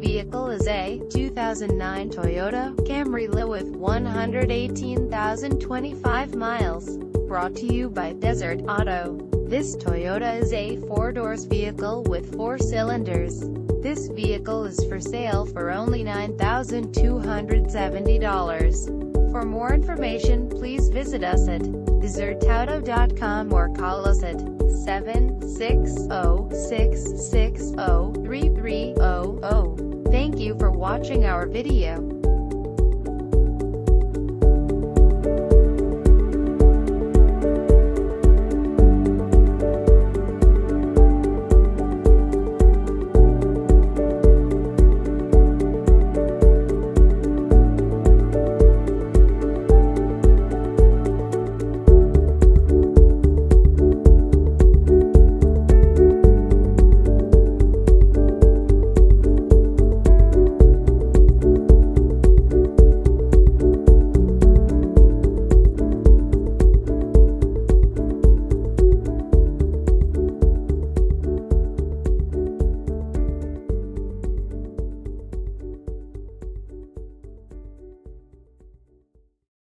vehicle is a 2009 Toyota Camry with 118,025 miles. Brought to you by Desert Auto. This Toyota is a four-doors vehicle with four cylinders. This vehicle is for sale for only $9,270. For more information, please visit us at desertauto.com or call us at 760-660-3300. Thank you for watching our video.